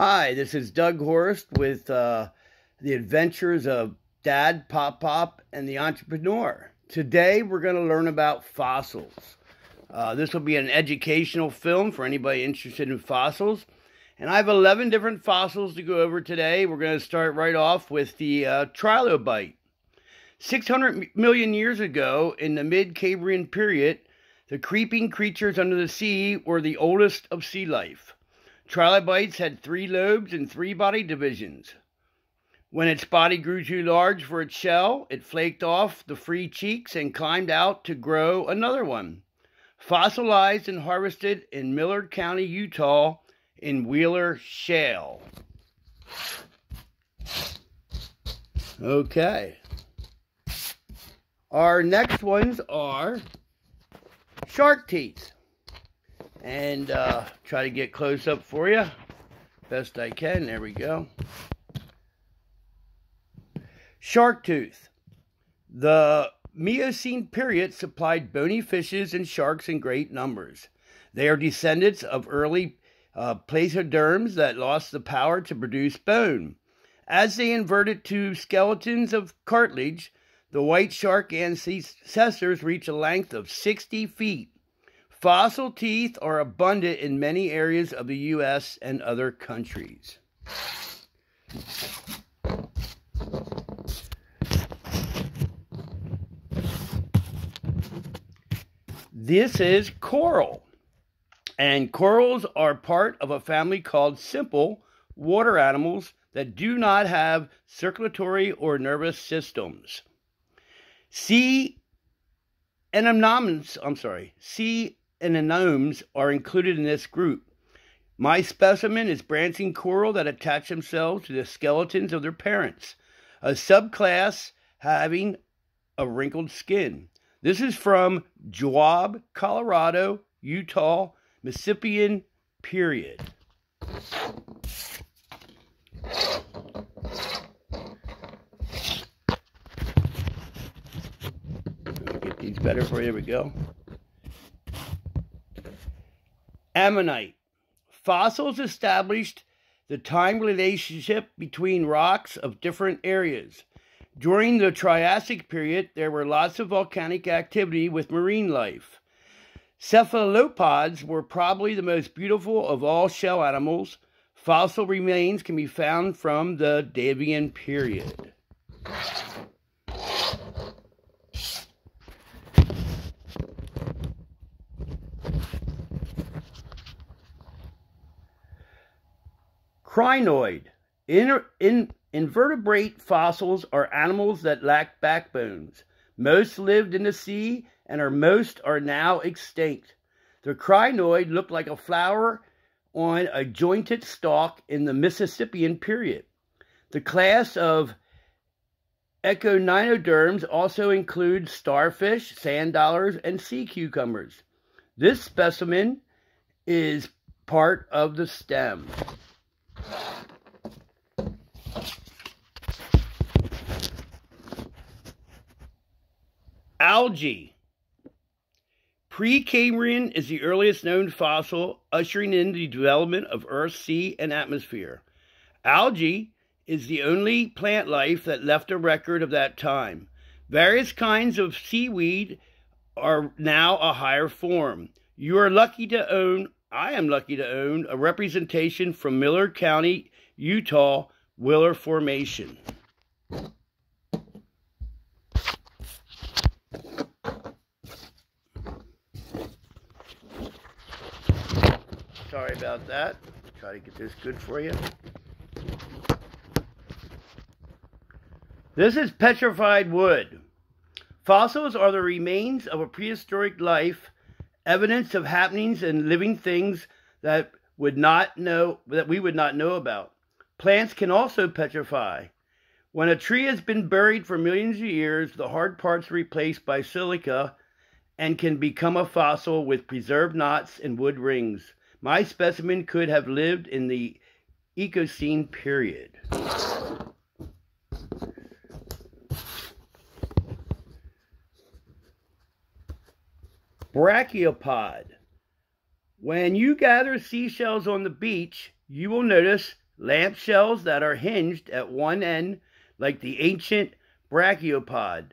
Hi, this is Doug Horst with uh, the adventures of Dad, Pop Pop, and the entrepreneur. Today we're going to learn about fossils. Uh, this will be an educational film for anybody interested in fossils. And I have 11 different fossils to go over today. We're going to start right off with the uh, trilobite. 600 million years ago, in the mid Cambrian period, the creeping creatures under the sea were the oldest of sea life. Trilobites had three lobes and three body divisions. When its body grew too large for its shell, it flaked off the free cheeks and climbed out to grow another one. Fossilized and harvested in Millard County, Utah, in Wheeler Shale. Okay. Our next ones are shark teeth and uh, try to get close up for you best I can. There we go. Shark tooth. The Miocene period supplied bony fishes and sharks in great numbers. They are descendants of early uh, placoderms that lost the power to produce bone. As they inverted to skeletons of cartilage, the white shark ancestors reach a length of 60 feet Fossil teeth are abundant in many areas of the U.S. and other countries. This is coral. And corals are part of a family called simple water animals that do not have circulatory or nervous systems. Sea anemones, I'm sorry, sea anemones are included in this group. My specimen is branching coral that attach themselves to the skeletons of their parents, a subclass having a wrinkled skin. This is from Moab, Colorado, Utah, Mississippian period. Get these better for you. We go. Ammonite. Fossils established the time relationship between rocks of different areas. During the Triassic period, there were lots of volcanic activity with marine life. Cephalopods were probably the most beautiful of all shell animals. Fossil remains can be found from the Devonian period. Crinoid. In, in, invertebrate fossils are animals that lack backbones. Most lived in the sea and are most are now extinct. The crinoid looked like a flower on a jointed stalk in the Mississippian period. The class of echinoderms also includes starfish, sand dollars, and sea cucumbers. This specimen is part of the stem. Algae. Precambrian is the earliest known fossil, ushering in the development of Earth's sea and atmosphere. Algae is the only plant life that left a record of that time. Various kinds of seaweed are now a higher form. You are lucky to own I am lucky to own a representation from Millard County, Utah, Wheeler Formation. Sorry about that. Try to get this good for you. This is petrified wood. Fossils are the remains of a prehistoric life evidence of happenings and living things that would not know that we would not know about. Plants can also petrify. When a tree has been buried for millions of years, the hard parts replaced by silica and can become a fossil with preserved knots and wood rings. My specimen could have lived in the Eocene period. Brachiopod. When you gather seashells on the beach, you will notice lamp shells that are hinged at one end like the ancient brachiopod.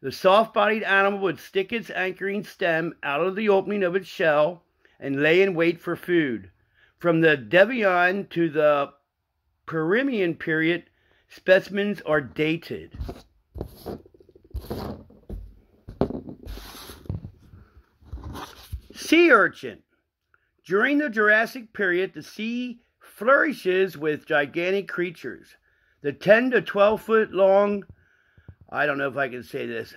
The soft bodied animal would stick its anchoring stem out of the opening of its shell and lay in wait for food. From the Devonian to the Permian period, specimens are dated. Sea urchin. During the Jurassic period, the sea flourishes with gigantic creatures. The 10 to 12 foot long, I don't know if I can say this,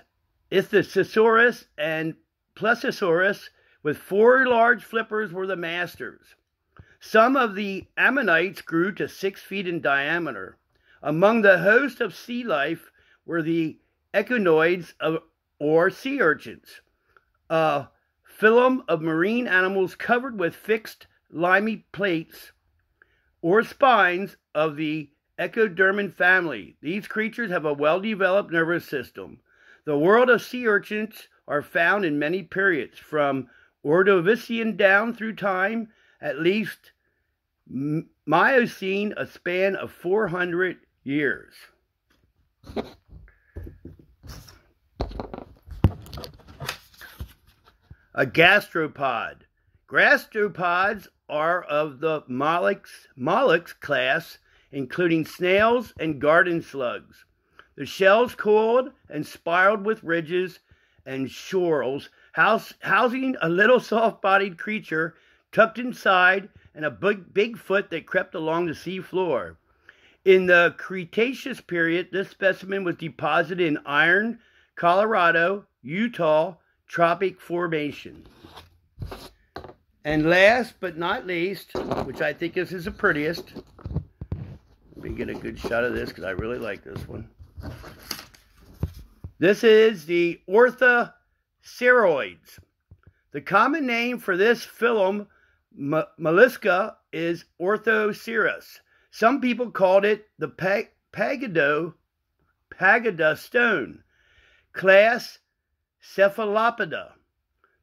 Ichthyosaurus and Plesiosaurus with four large flippers were the masters. Some of the ammonites grew to six feet in diameter. Among the host of sea life were the echinoids of, or sea urchins, a phylum of marine animals covered with fixed limy plates or spines of the echinoderman family. These creatures have a well developed nervous system. The world of sea urchins are found in many periods, from Ordovician down through time, at least Miocene, a span of 400 years. A gastropod. Gastropods are of the mollusks, class, including snails and garden slugs. The shells coiled and spiraled with ridges and house, housing a little soft bodied creature tucked inside and a big, big foot that crept along the sea floor. In the Cretaceous period, this specimen was deposited in Iron, Colorado, Utah, Tropic Formation. And last but not least, which I think is, is the prettiest, let me get a good shot of this because I really like this one. This is the Ortha Ceroids. The common name for this phylum mollusca is Orthoceras. Some people called it the Pag- Pagado, Pagada stone. Class Cephalopoda.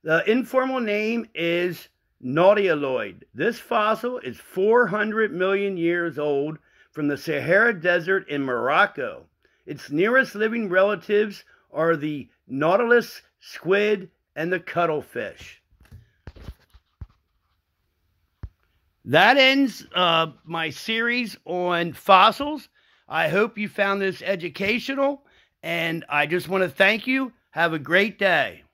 The informal name is Nautiloid. This fossil is 400 million years old from the Sahara Desert in Morocco. Its nearest living relatives are the nautilus squid, and the cuttlefish. That ends uh, my series on fossils. I hope you found this educational, and I just want to thank you. Have a great day.